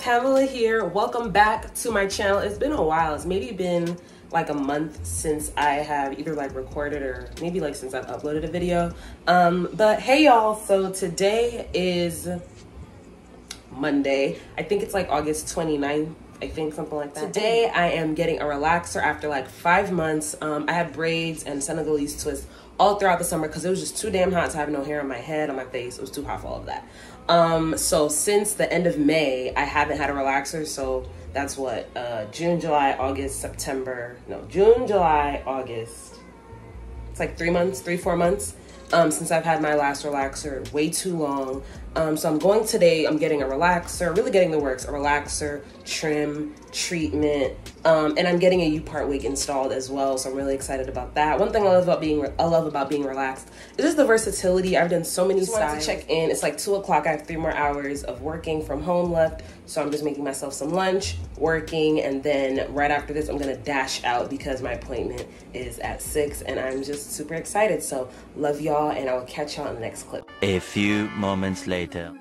Pamela here. Welcome back to my channel. It's been a while. It's maybe been like a month since I have either like recorded or maybe like since I've uploaded a video. Um, but hey y'all, so today is Monday. I think it's like August 29th. I think something like that. Today I am getting a relaxer after like five months. Um, I had braids and Senegalese twists all throughout the summer because it was just too damn hot to have no hair on my head, on my face. It was too hot for all of that. Um, so since the end of May, I haven't had a relaxer. So that's what, uh, June, July, August, September, no, June, July, August. It's like three months, three, four months um, since I've had my last relaxer, way too long. Um, so I'm going today, I'm getting a relaxer, really getting the works, a relaxer, trim, treatment, um, and I'm getting a U-part wig installed as well. So I'm really excited about that. One thing I love about being, I love about being relaxed is just the versatility. I've done so many styles. to check in. It's like two o'clock. I have three more hours of working from home left. So I'm just making myself some lunch, working, and then right after this, I'm gonna dash out because my appointment is at six and I'm just super excited. So love y'all and I will catch y'all in the next clip. A few moments later.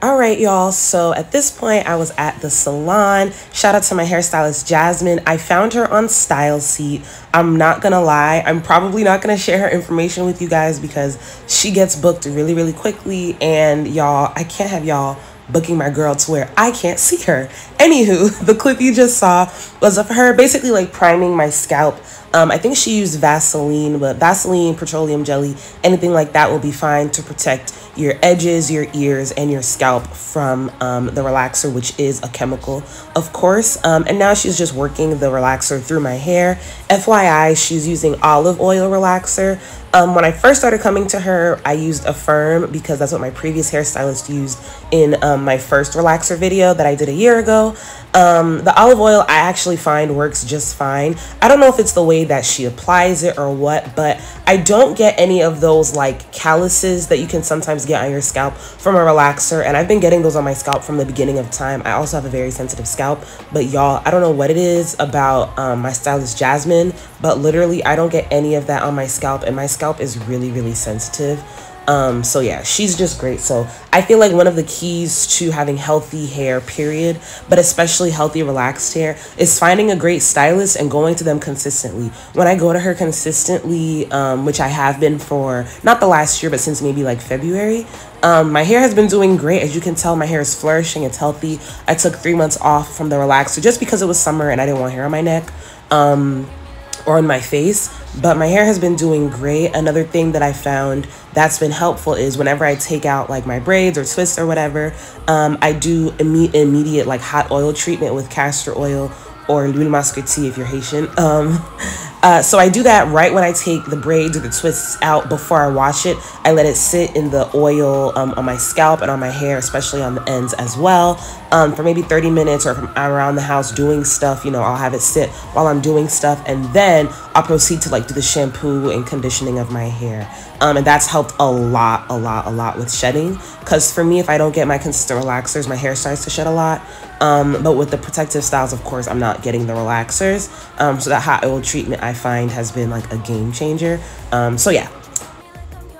All right, y'all. So at this point, I was at the salon. Shout out to my hairstylist, Jasmine. I found her on StyleSeat. I'm not gonna lie, I'm probably not gonna share her information with you guys because she gets booked really, really quickly. And y'all, I can't have y'all booking my girl to where I can't see her. Anywho, the clip you just saw was of her basically like priming my scalp. Um, I think she used Vaseline, but Vaseline, petroleum jelly, anything like that will be fine to protect your edges, your ears, and your scalp from um, the relaxer, which is a chemical, of course. Um, and now she's just working the relaxer through my hair. FYI, she's using olive oil relaxer. Um, when I first started coming to her, I used Affirm because that's what my previous hairstylist used in um, my first relaxer video that I did a year ago. Um, the olive oil I actually find works just fine. I don't know if it's the way that she applies it or what, but I don't get any of those like calluses that you can sometimes get on your scalp from a relaxer. And I've been getting those on my scalp from the beginning of time. I also have a very sensitive scalp, but y'all, I don't know what it is about um, my stylist Jasmine, but literally I don't get any of that on my scalp and my scalp is really, really sensitive. Um, so yeah, she's just great. So I feel like one of the keys to having healthy hair, period, but especially healthy, relaxed hair, is finding a great stylist and going to them consistently. When I go to her consistently, um, which I have been for not the last year, but since maybe like February, um, my hair has been doing great. As you can tell, my hair is flourishing. It's healthy. I took three months off from the relaxer just because it was summer and I didn't want hair on my neck. Um, or on my face, but my hair has been doing great. Another thing that I found that's been helpful is whenever I take out like my braids or twists or whatever, um, I do imme immediate like hot oil treatment with castor oil or l'huile muscati if you're Haitian. Um, uh, so I do that right when I take the braids or the twists out before I wash it. I let it sit in the oil um, on my scalp and on my hair, especially on the ends as well, um, for maybe 30 minutes or if I'm around the house doing stuff, you know, I'll have it sit while I'm doing stuff and then I'll proceed to like do the shampoo and conditioning of my hair. Um, and that's helped a lot, a lot, a lot with shedding. Because for me, if I don't get my consistent relaxers, my hair starts to shed a lot. Um, but with the protective styles, of course, I'm not getting the relaxers. Um, so that hot oil treatment I find has been like a game changer. Um, so yeah,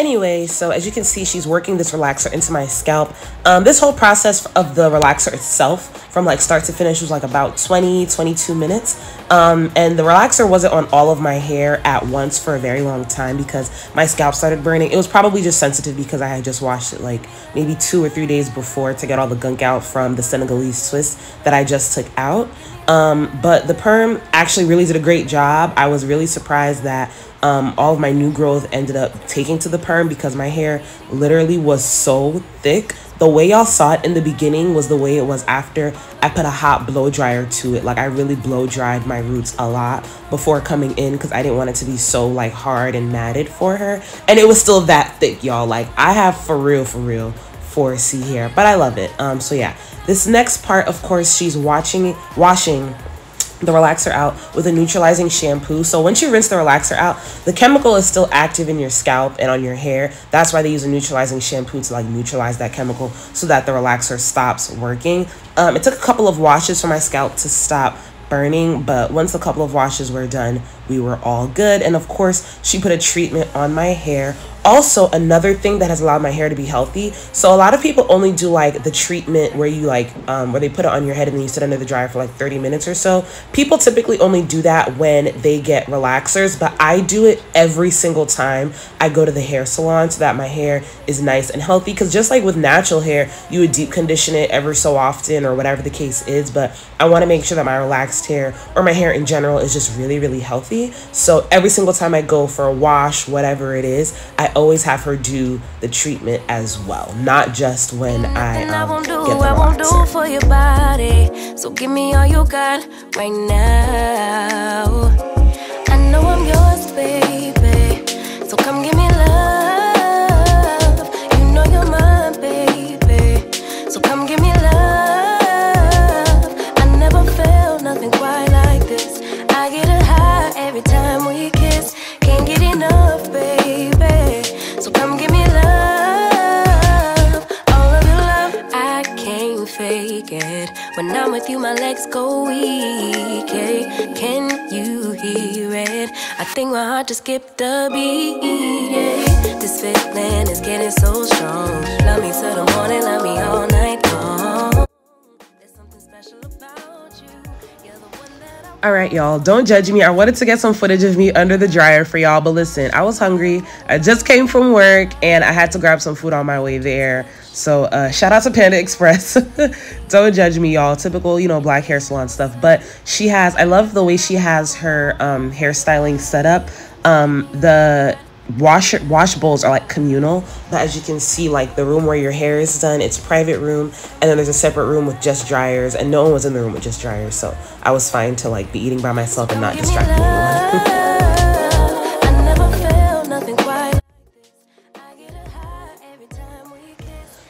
Anyway, so as you can see, she's working this relaxer into my scalp. Um, this whole process of the relaxer itself, from like start to finish, was like about 20, 22 minutes. Um, and the relaxer wasn't on all of my hair at once for a very long time because my scalp started burning. It was probably just sensitive because I had just washed it like maybe two or three days before to get all the gunk out from the Senegalese twist that I just took out. Um, but the perm actually really did a great job. I was really surprised that um, all of my new growth ended up taking to the perm because my hair literally was so thick. The way y'all saw it in the beginning was the way it was after I put a hot blow dryer to it. Like I really blow dried my roots a lot before coming in because I didn't want it to be so like hard and matted for her. And it was still that thick, y'all. Like I have for real, for real 4C hair, but I love it. Um, so yeah, this next part, of course, she's watching, washing the relaxer out with a neutralizing shampoo. So once you rinse the relaxer out, the chemical is still active in your scalp and on your hair. That's why they use a neutralizing shampoo to like neutralize that chemical so that the relaxer stops working. Um, it took a couple of washes for my scalp to stop burning, but once a couple of washes were done, we were all good. And of course, she put a treatment on my hair also another thing that has allowed my hair to be healthy. So a lot of people only do like the treatment where you like um, where they put it on your head and then you sit under the dryer for like 30 minutes or so. People typically only do that when they get relaxers but i do it every single time i go to the hair salon so that my hair is nice and healthy because just like with natural hair you would deep condition it ever so often or whatever the case is but i want to make sure that my relaxed hair or my hair in general is just really really healthy. So every single time i go for a wash whatever it is i always have her do the treatment as well, not just when I, um, I won't do, get the I won't do for your body. So give me all you got right now. I know I'm yours, baby. So come give me love. You know you're mine, baby. So come give me love. I never felt nothing quite like this. I get a high every time we kiss. Can't get enough, baby. So come give me love, all of your love. I can't fake it. When I'm with you, my legs go weak. Yeah. Can you hear it? I think my heart just skipped a beat. Yeah. This feeling is getting so strong. Love me till the morning, love me all night All right, y'all, don't judge me. I wanted to get some footage of me under the dryer for y'all, but listen, I was hungry. I just came from work and I had to grab some food on my way there. So uh, shout out to Panda Express. don't judge me, y'all. Typical, you know, black hair salon stuff. But she has, I love the way she has her um, hairstyling set up. Um, the wash wash bowls are like communal. But as you can see like the room where your hair is done it's private room and then there's a separate room with just dryers and no one was in the room with just dryers so i was fine to like be eating by myself and not distracting anyone.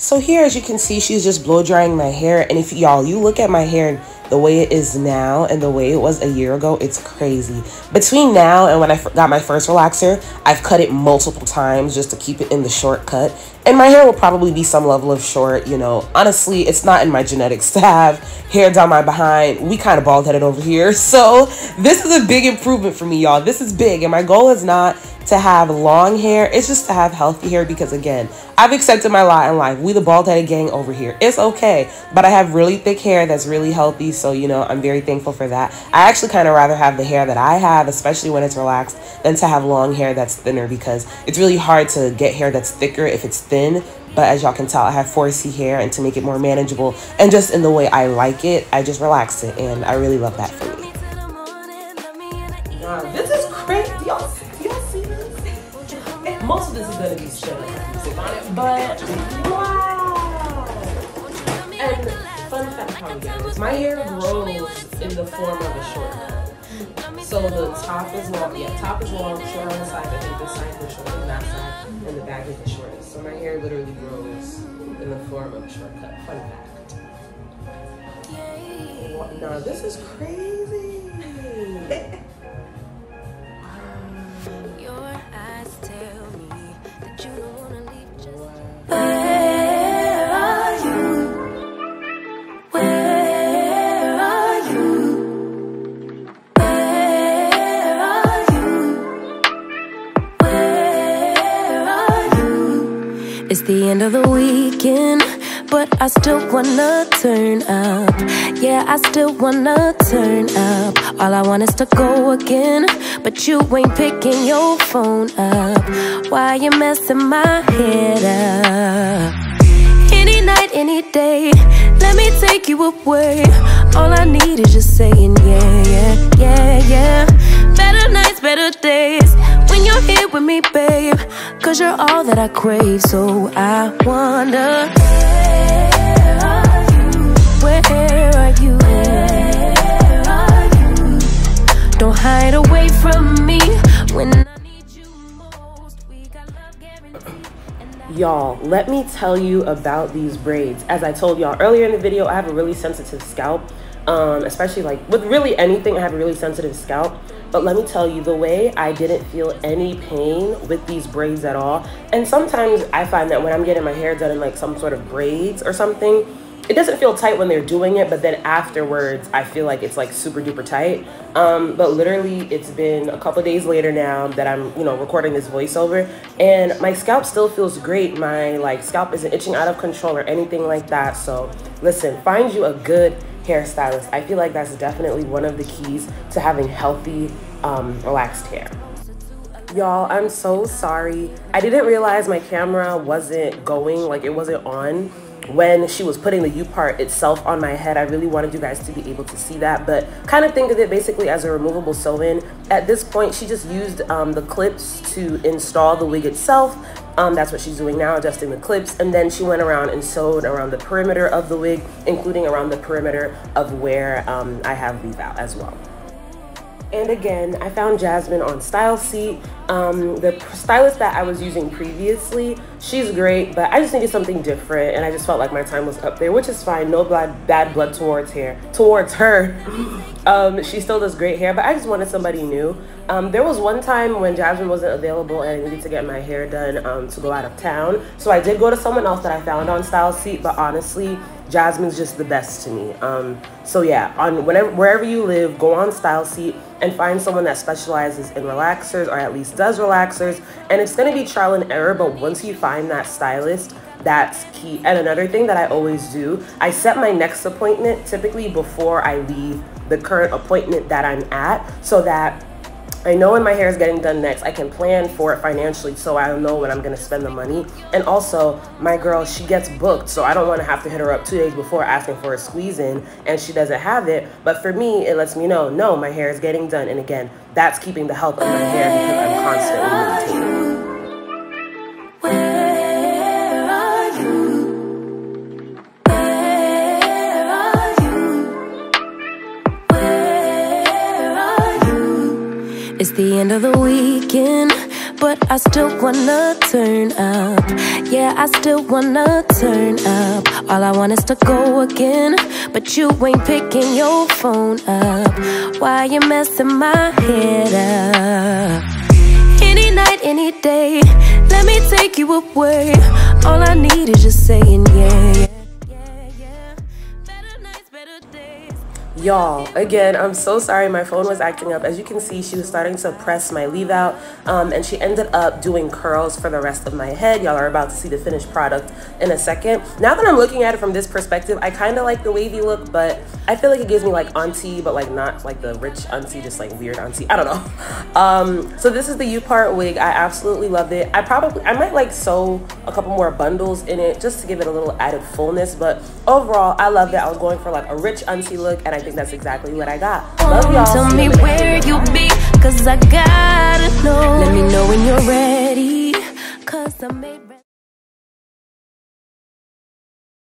So here, as you can see, she's just blow drying my hair. And if y'all, you look at my hair the way it is now and the way it was a year ago, it's crazy. Between now and when I got my first relaxer, I've cut it multiple times just to keep it in the short cut. And my hair will probably be some level of short, you know. Honestly, it's not in my genetics to have hair down my behind. We kind of bald headed over here. So this is a big improvement for me, y'all. This is big. And my goal is not to have long hair. It's just to have healthy hair because, again, I've accepted my lot in life. We the bald headed gang over here. It's okay. But I have really thick hair that's really healthy. So, you know, I'm very thankful for that. I actually kind of rather have the hair that I have, especially when it's relaxed, than to have long hair that's thinner because it's really hard to get hair that's thicker if it's thin. But as y'all can tell, I have 4C hair and to make it more manageable and just in the way I like it, I just relaxed it. And I really love that for me. Most of this is going to be straight on but wow! And fun fact how guys, my hair grows in the form of a short cut. So the top is long, yeah, top is long, short on the side. I think this side is shorter than that side, and the back is the shortest. So my hair literally grows in the form of a short cut. Fun fact. Now this is crazy. The weekend, but I still wanna turn up. Yeah, I still wanna turn up. All I want is to go again, but you ain't picking your phone up. Why you messing my head up? Any night, any day, let me take you away. All I need is just saying yeah, yeah, yeah, yeah. Better nights, better days when you're here with me, babe. Cause you're all that I crave. So I wonder, where are you? Where are you? Where are you? Don't hide away from me when I need you most. We got love guaranteed. Y'all, let me tell you about these braids. As I told y'all earlier in the video, I have a really sensitive scalp. Um, especially like with really anything, I have a really sensitive scalp. But let me tell you, the way I didn't feel any pain with these braids at all. And sometimes I find that when I'm getting my hair done in like some sort of braids or something, it doesn't feel tight when they're doing it, but then afterwards, I feel like it's like super duper tight. Um, but literally, it's been a couple days later now that I'm, you know, recording this voiceover, and my scalp still feels great. My like scalp isn't itching out of control or anything like that. So listen, find you a good hairstylist. I feel like that's definitely one of the keys to having healthy, um, relaxed hair. Y'all, I'm so sorry. I didn't realize my camera wasn't going, like it wasn't on when she was putting the U part itself on my head. I really wanted you guys to be able to see that, but kind of think of it basically as a removable sew-in. At this point, she just used um, the clips to install the wig itself. Um, that's what she's doing now, adjusting the clips. And then she went around and sewed around the perimeter of the wig, including around the perimeter of where um, I have weave out as well. And again, I found Jasmine on StyleSeat. Um, the stylist that I was using previously, she's great, but I just needed something different, and I just felt like my time was up there, which is fine. No blood, bad blood towards hair, towards her. um, she still does great hair, but I just wanted somebody new. Um, there was one time when Jasmine wasn't available and I needed to get my hair done um, to go out of town, so I did go to someone else that I found on StyleSeat. But honestly, Jasmine's just the best to me. Um, so yeah, on whenever wherever you live, go on StyleSeat and find someone that specializes in relaxers or at least does relaxers. And it's gonna be trial and error, but once you find that stylist, that's key. And another thing that I always do, I set my next appointment typically before I leave the current appointment that I'm at so that I know when my hair is getting done next, I can plan for it financially so I know when I'm gonna spend the money. And also, my girl, she gets booked, so I don't wanna have to hit her up two days before asking for a squeeze in and she doesn't have it. But for me, it lets me know, no, my hair is getting done. And again, that's keeping the health of my hair because I'm constantly maintaining the end of the weekend, but I still wanna turn up. Yeah, I still wanna turn up. All I want is to go again, but you ain't picking your phone up. Why you messing my head up? Any night, any day, let me take you away. All I need is just saying yeah. Y'all, again, I'm so sorry my phone was acting up. As you can see, she was starting to press my leave out um, and she ended up doing curls for the rest of my head. Y'all are about to see the finished product in a second. Now that I'm looking at it from this perspective, I kind of like the wavy look, but I feel like it gives me like auntie, but like not like the rich auntie, just like weird auntie. I don't know. Um, so this is the U-part wig. I absolutely loved it. I probably, I might like sew a couple more bundles in it just to give it a little added fullness, but overall, I loved it. I was going for like a rich auntie look and I think that's exactly what I got. Love y'all. Tell me where you be, cause I gotta know. Let me know when you're ready, cause I made